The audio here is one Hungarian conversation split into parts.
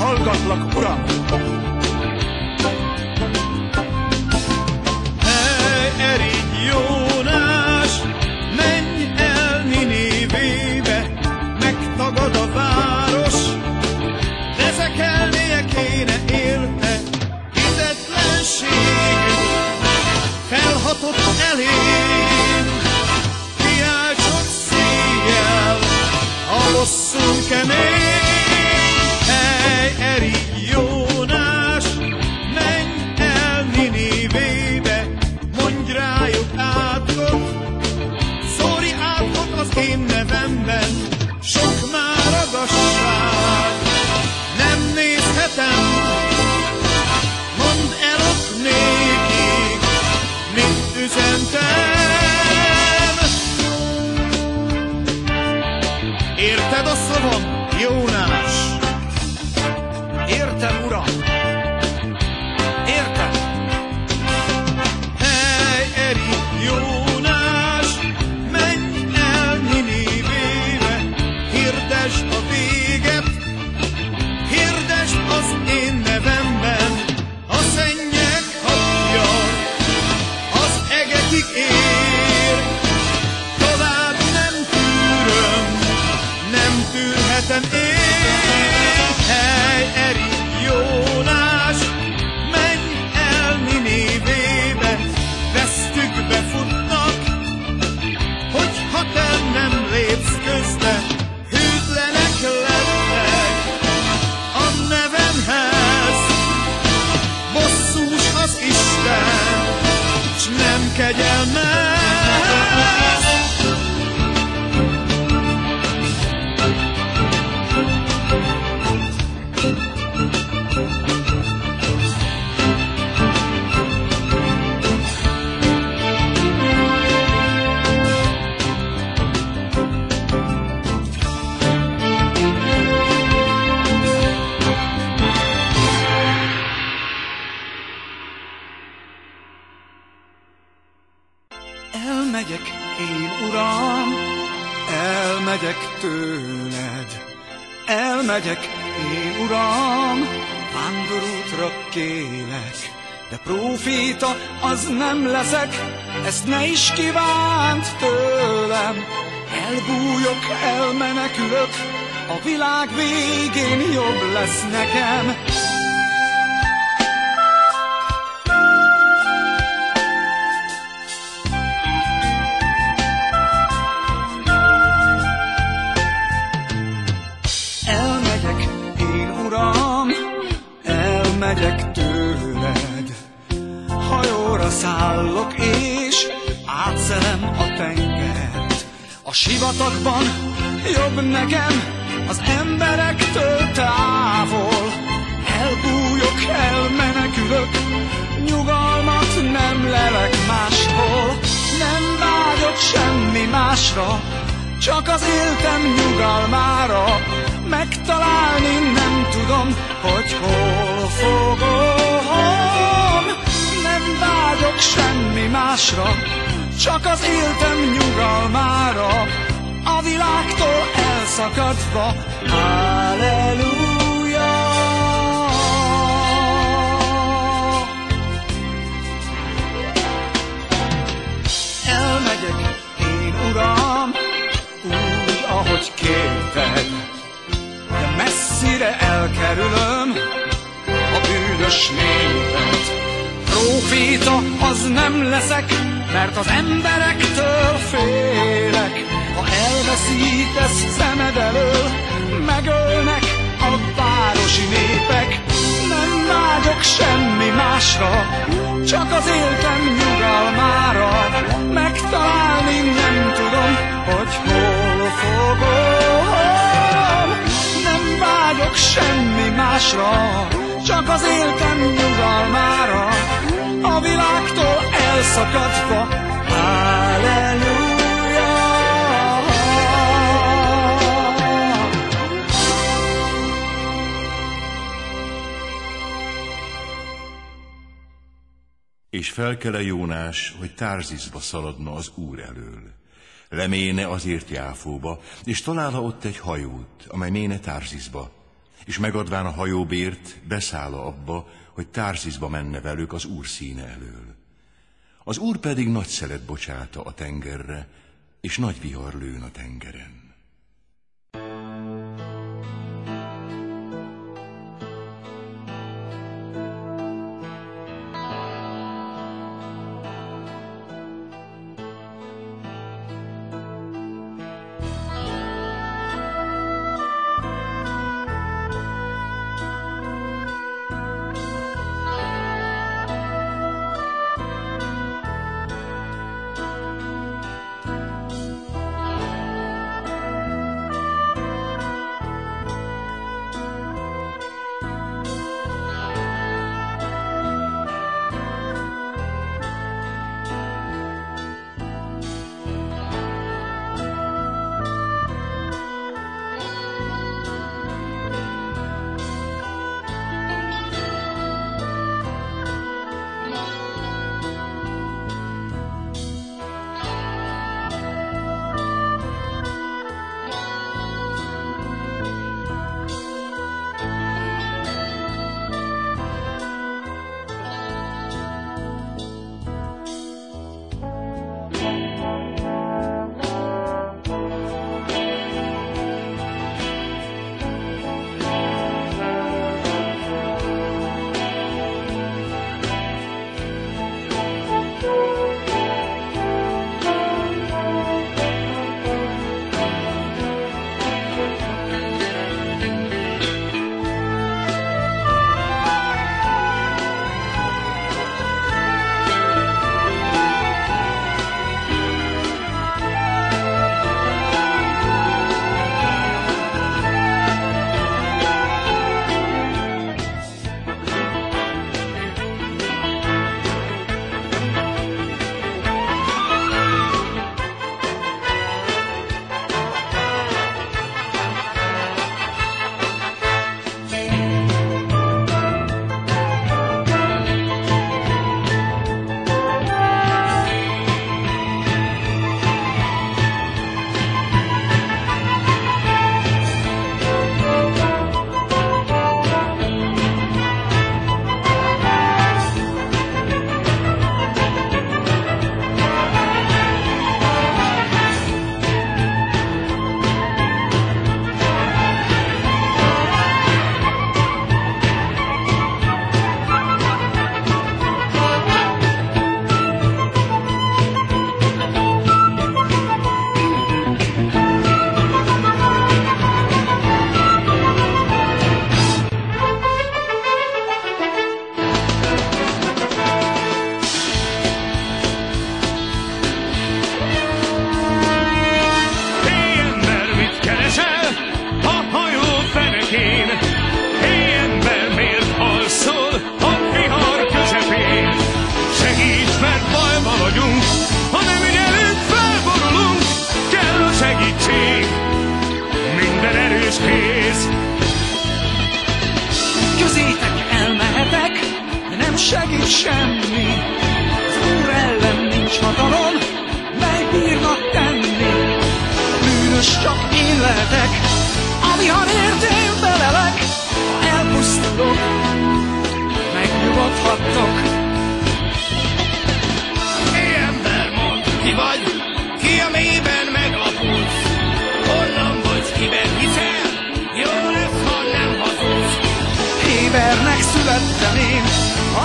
hallgatlak, uram! Hely, erigy Jónás, menj el Ninévébe, megtagad a város, lezekelnie kéne érte, hizetlenség, felhatott elém, kiáltson szíjjel, a hosszú kemény. Nem leszek, ezt ne is kívánt tőlem. Elbújok, elmenekülök, a világ végén jobb lesz nekem. Sivatagban jobb nekem az emberektől távol. Elbújok, elmenekülök, nyugalmat nem lelek máshol. Nem vágyok semmi másra, csak az éltem nyugalmára. Megtalálni nem tudom, hogy hol fogom. Nem vágyok semmi másra, csak az éltem nyugalmára. A világtól elszakadva, Halleluja. Elmegyek, én Uram, úgy, ahogy kérted, de messzire elkerülöm a bűnös népet. Proféta az nem leszek, mert az emberektől félek. Elveszítesz szemed elől, megölnek a városi népek. Nem vágyok semmi másra, csak az éltem nyugalmára. Megtalálni nem tudom, hogy hol fogom. Nem vágyok semmi másra, csak az éltem nyugalmára. A világtól elszakadva, Halleluja. És felkele Jónás, hogy Tárzizba szaladna az Úr elől. Leméne azért Jáfóba, és találha ott egy hajót, amely méne Tárzizba, és megadván a hajóbért, beszáll abba, hogy Tárzizba menne velük az Úr színe elől. Az Úr pedig nagy szelet bocsáta a tengerre, és nagy vihar lőn a tengeren.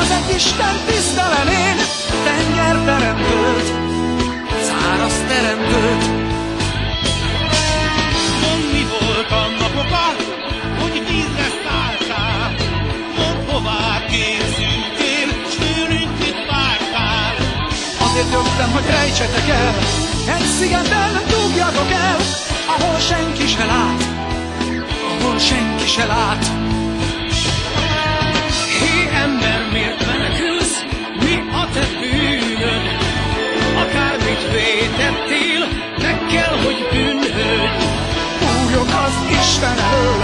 Egy Isten tisztelenén, tenger teremtőt, száraz teremtőt. Mondd, mi volt annak oka, hogy vízre szálltál, mondd, hová készültél, s tőlünk mit vártál. Azért jöttem, hogy rejtsetek el, egy szigeten dugjatok el, ahol senki se lát, ahol senki se lát. Bűnhődj. Fújok az Isten elől,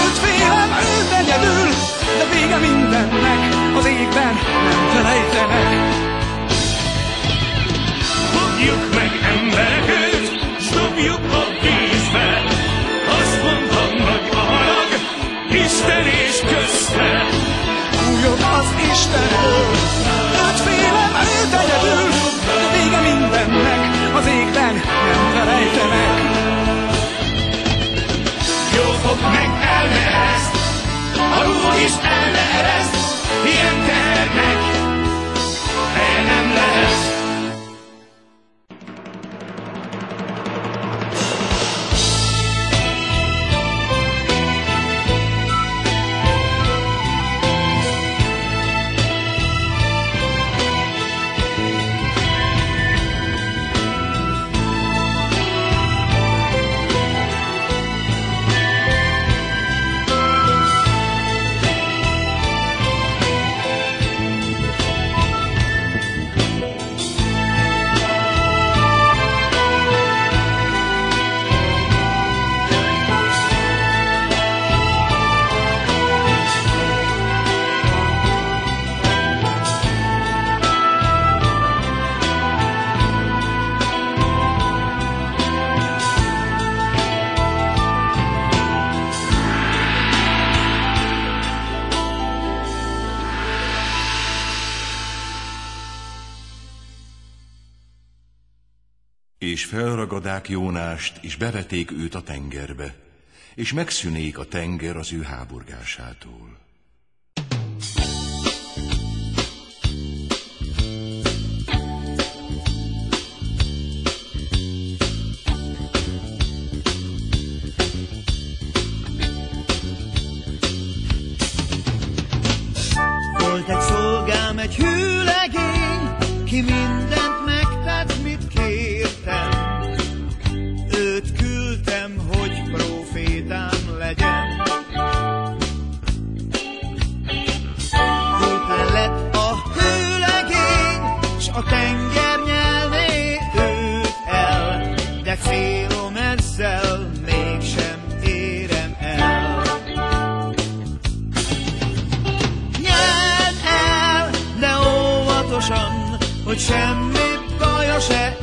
őt félem, őt egyedül, de vége mindennek, az égben nem felejtenek. Fogjuk meg emberek őt, s dobjuk a vízbe. Azt mondtam, nagy a harag, Isten és közte. Fújok az Isten elől, őt félem, őt egyedül, de vége mindennek, az égben nem felejtenek. A ruha is el ne ereszt, ilyen tehernek helye nem lehet. Felragadák Jónást, és beveték őt a tengerbe, és megszűnék a tenger az ő háborgásától. Volt egy szolgám, egy hűlegény, ki mindent semmi baja se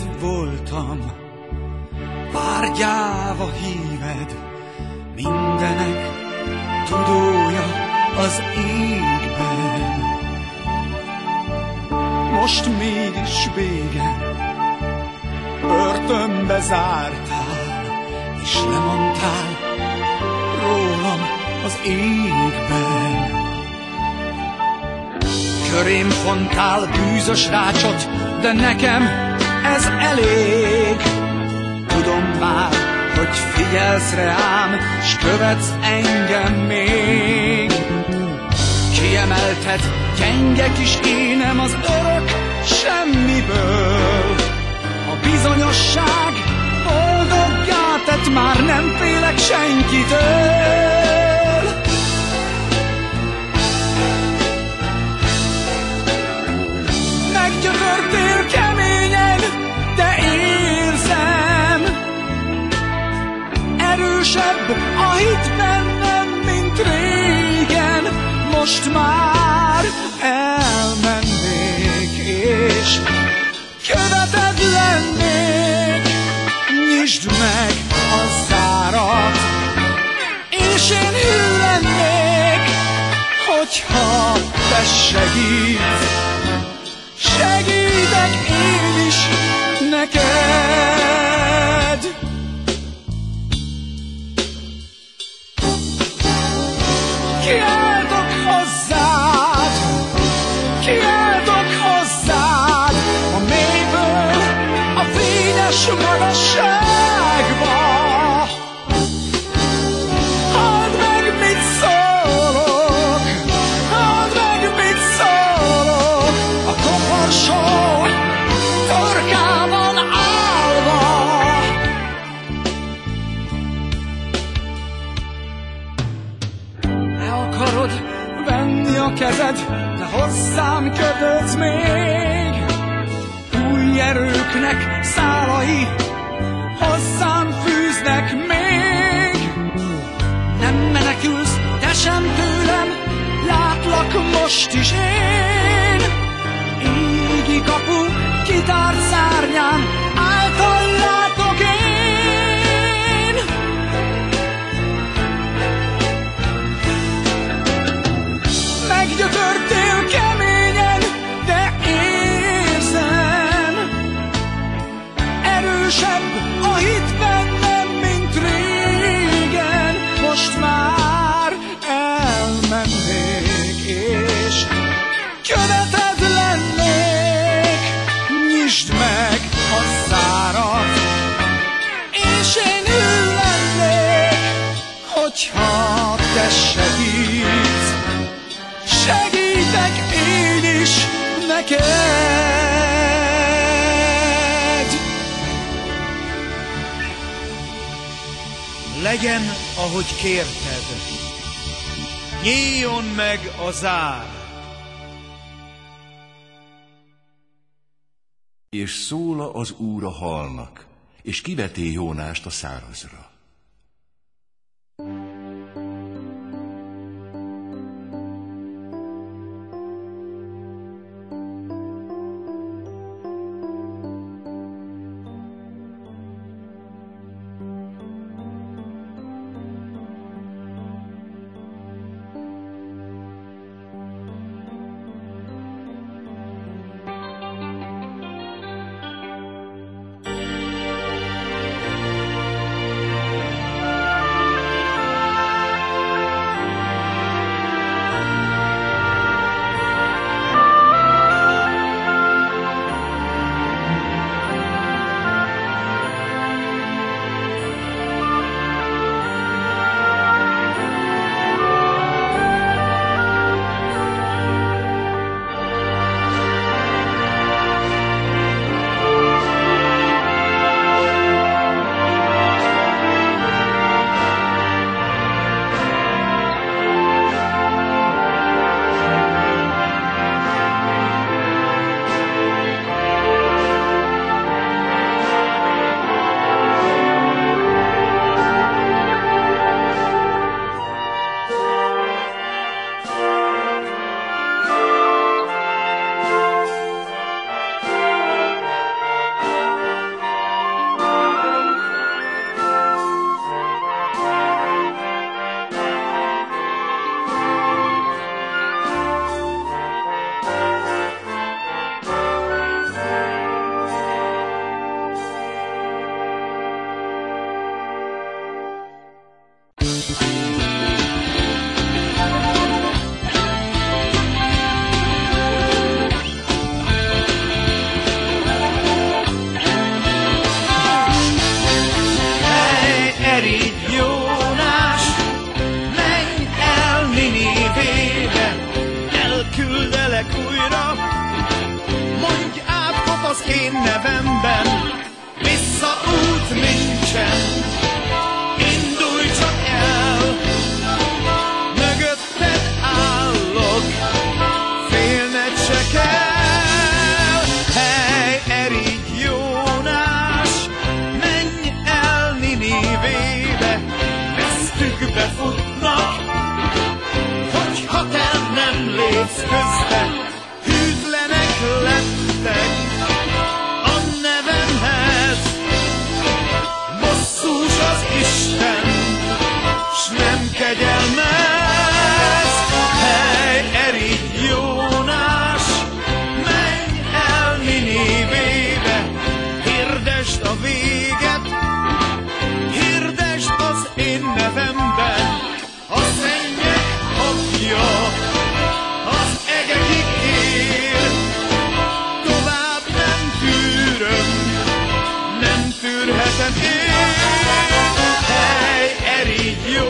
híved voltam, pár gyáva híved, mindenek tudója az égben. Most mégis vége, börtönbe zártál, és lemondtál rólam az égben. Körém fontál bűzös rácsot, de nekem ez elég. Tudom már, hogy figyelsz rám, s követsz engem még. Kiemelted gyenge kis énem az örök semmiből. A bizonyosság boldoggá tett, már nem félek senkitől. A hit bennem, mint régen. Most már elmennék és követed lennék. Nyisd meg a zárat és én hű lennék Hogyha te segítsz most is én. Égi kapu, kitárt szárnyán, Legyen, ahogy kérted. Nyíljon meg a zár. és szóla az úr a halnak, és kiveti Jónást a szárazra.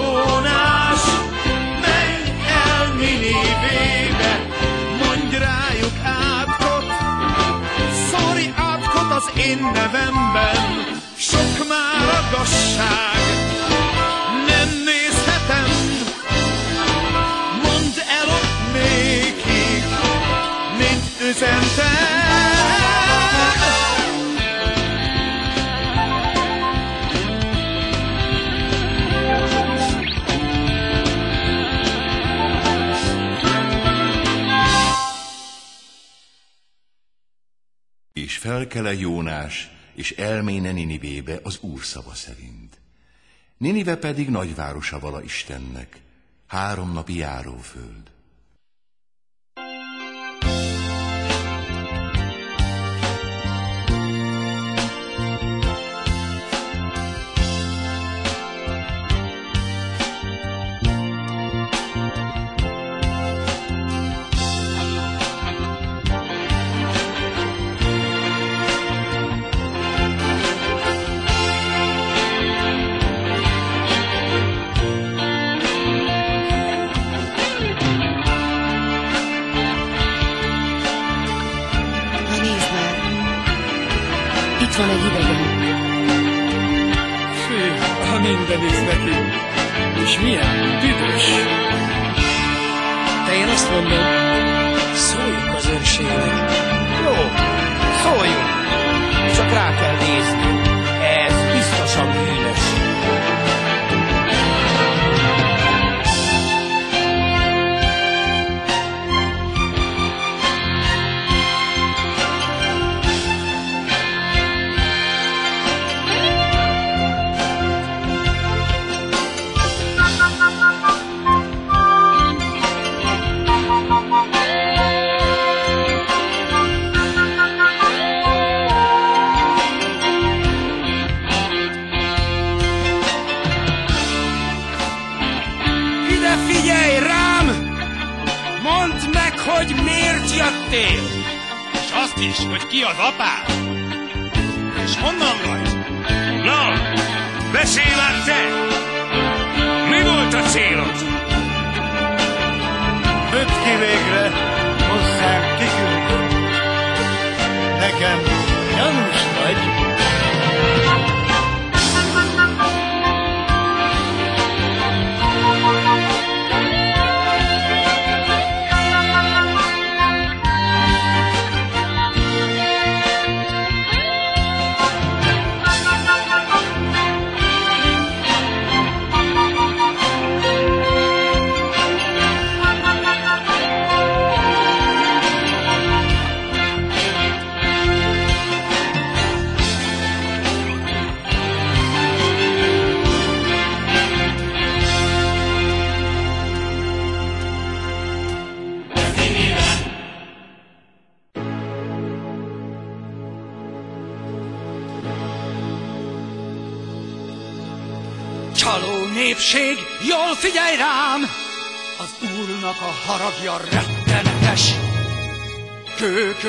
Jónás, menj el Ninivébe, mondj rájuk átkot, szori átkot az én nevemben, sok már a gazság, nem nézhetem, mondd el ott nékik, mint üzentem. Felkele Jónás, és elméne Ninivébe az Úr szava szerint. Ninive pedig nagyvárosa vala Istennek, három napi járóföld. Van egy idegen. Fű, ha minden íz neki. És milyen büdös. De én azt mondom, szóljunk az őrségnek. Jó, szóljunk. csak rá kell nézni.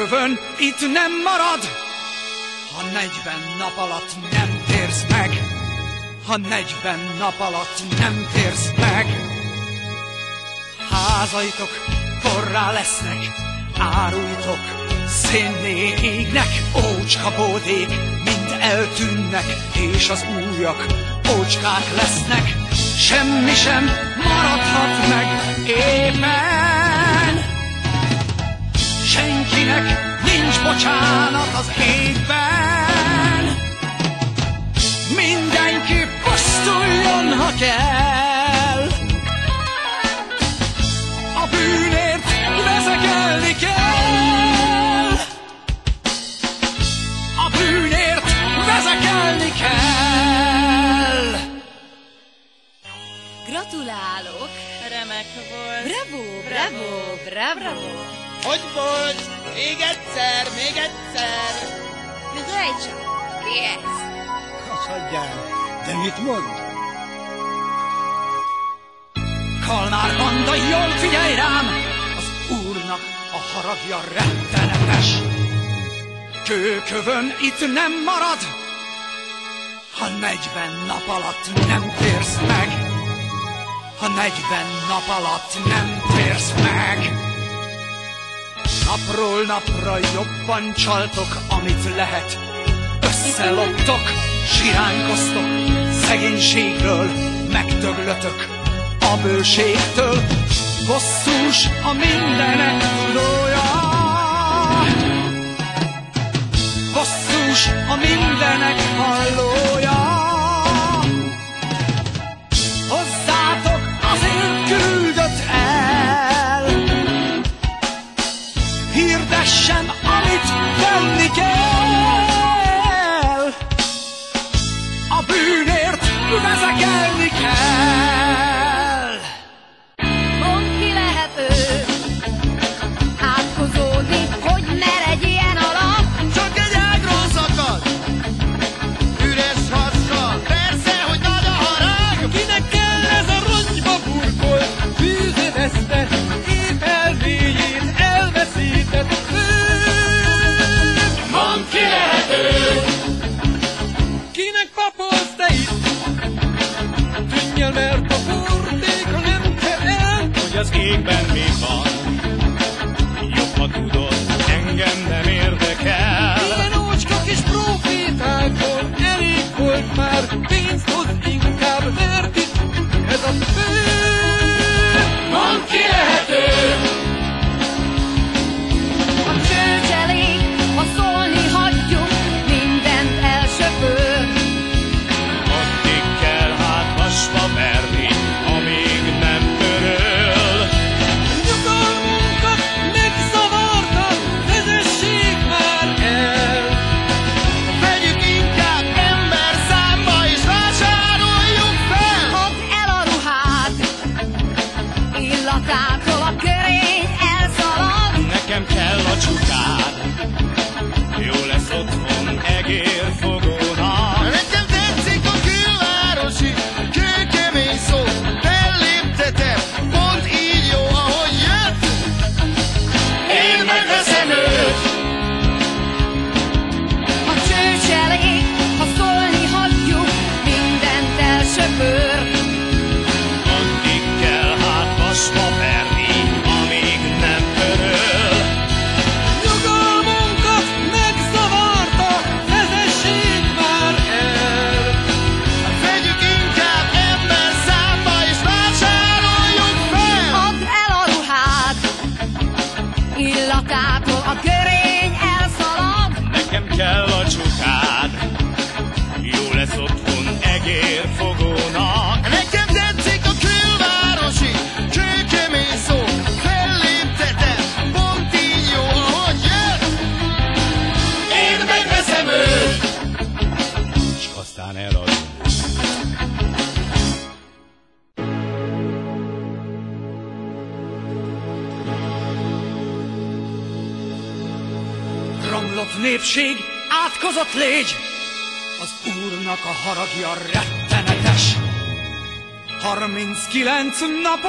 Kőkövön itt nem marad, ha negyven nap alatt nem térsz meg. Ha negyven nap alatt nem térsz meg. Házaitok porrá lesznek, árujtok szénné égnek, ócska bódék mind eltűnnek, és az újak ócskák lesznek, semmi sem maradhat meg éppen. Senkinek nincs bocsánat az égben, mindenki pusztuljon, ha kell. A bűnért veszekelni kell. A bűnért vezekelni kell. Gratulálok! Remek volt. Bravo, bravo, bravo! Hogy volt? Még egyszer, még egyszer. Figyelj csak! Ki ez? Hagyjál. De mit mond? Kalmár banda, jól figyelj rám! Az úrnak a haragja rettenetes. Kőkövön itt nem marad, ha negyven nap alatt nem térsz meg. Ha negyven nap alatt nem térsz meg. Napról napra jobban csaltok, amit lehet. Összeloptok, siránkoztok, szegénységről megdöglötök a bőségtől. Bosszús a mindenek tudója. Bosszús a mindenek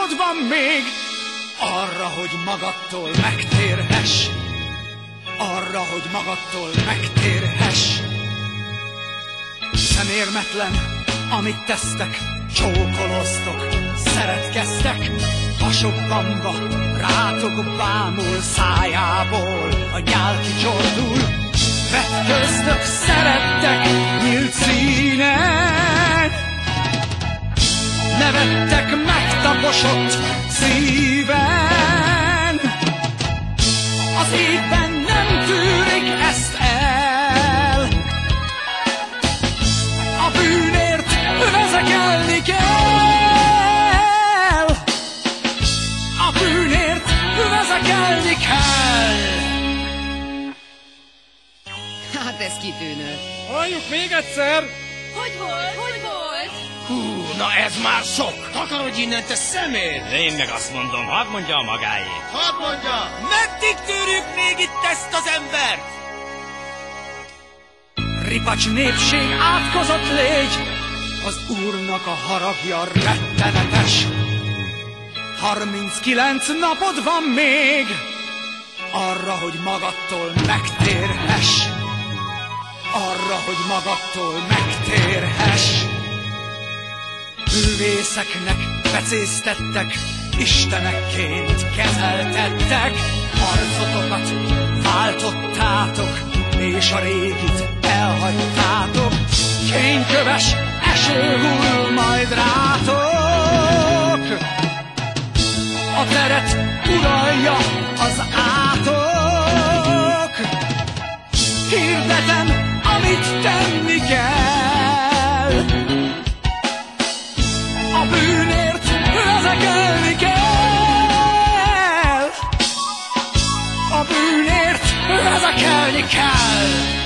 napod van még, arra, hogy magadtól megtérhess. Arra, hogy magadtól megtérhess. Szemérmetlen, amit tesztek, csókoloztok, szeretkeztek, hasokbamba, rátok bámul szájából, a nyál kicsordul, vetköztök, szerettek, nyílt színen, nevettek megtaposott szíven. Az évben nem tűrik ezt el, a bűnért vezekelni kell. A bűnért vezekelni kell. Hát ez kitűnő. Halljuk még egyszer! Hogy volt? Hogy volt? Hú, na ez már sok! Takarodj innen, te személy! Én meg azt mondom, hadd mondja a magáét. Hadd mondja! Meddig tűrjük még itt ezt az embert? Ripacs népség átkozott légy, az úrnak a haragja rettenetes. 39 napod van még, arra, hogy magadtól megtérhess. Arra, hogy magadtól megtérhess. Művészeknek becéztettek, istenekként kezeltettek, harcotokat váltottátok, és a régit elhagytátok. Fényköves eső hull majd rátok, a teret uralja az átok. Hirdetem, amit tenni kell, vezekelni kell.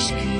aşkı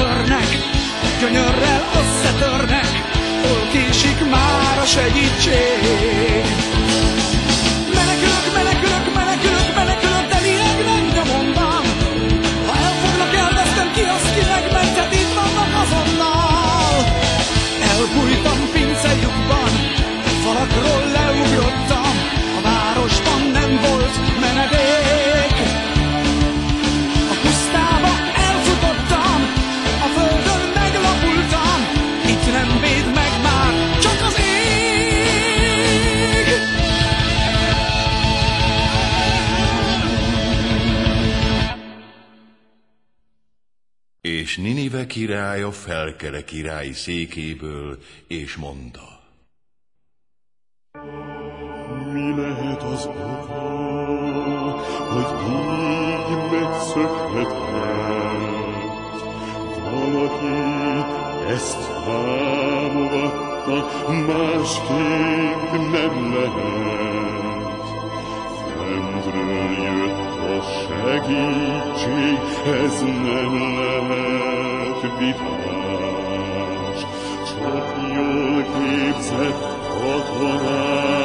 meggyötörnek, gyönyörrel összetörnek, hol késik már a segítség. Ninive királya felkele királyi székéből, és mondta. Mi lehet az oka, hogy így megszökhetett? Valaki ezt támogatta, másképp nem lehet. Fentről jött a segítség, ez nem lehet vitás. Csak jól képzett katonán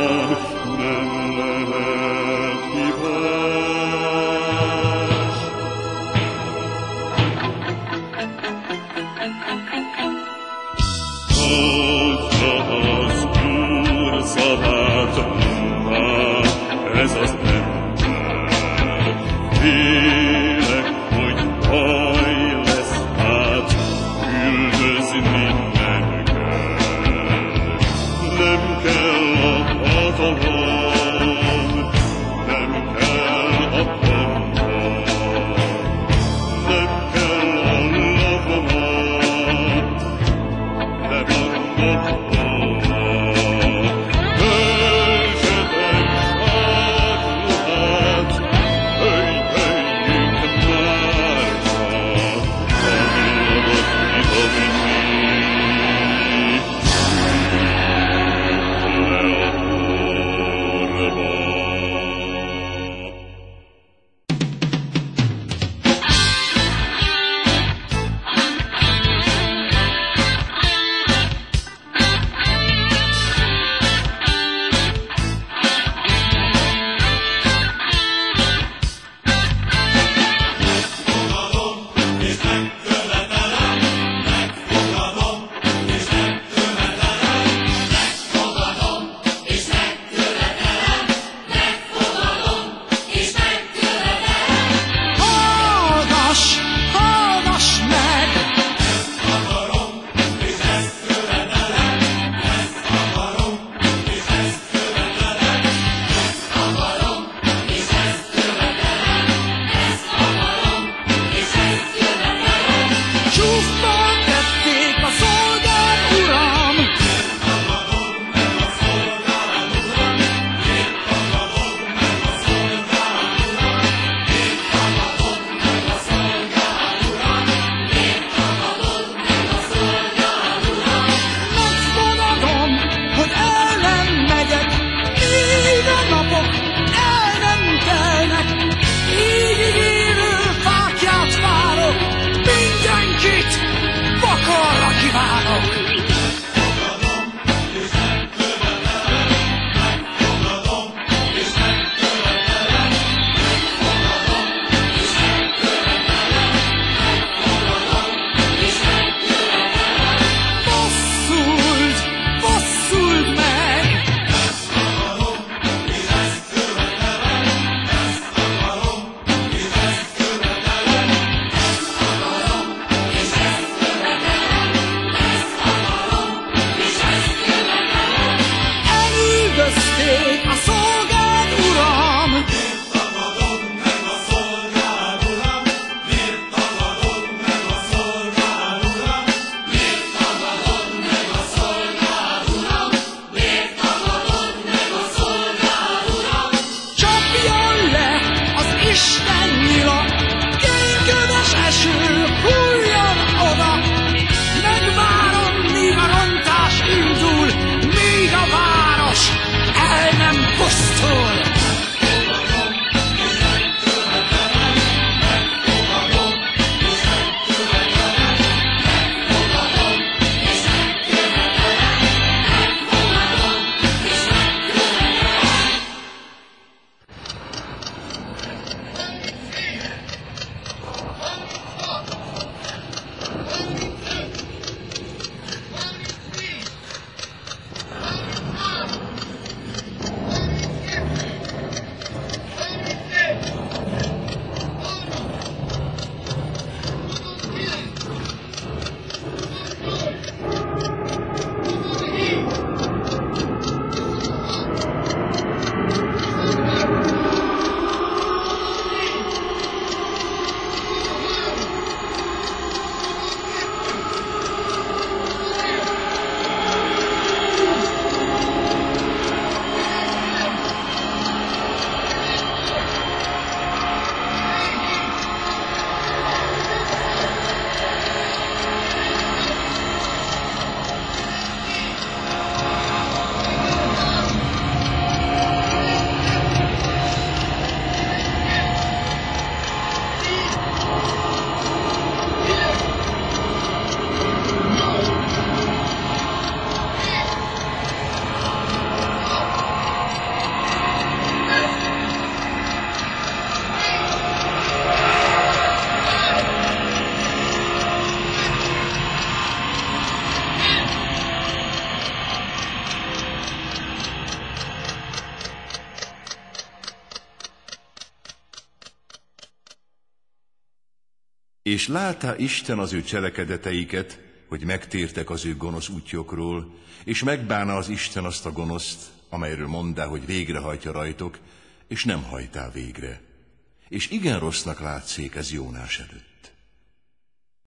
És látta Isten az ő cselekedeteiket, hogy megtértek az ő gonosz útjokról, és megbána az Isten azt a gonoszt, amelyről mondá, hogy végrehajtja rajtok, és nem hajtál végre. És igen rossznak látszék ez Jónás előtt.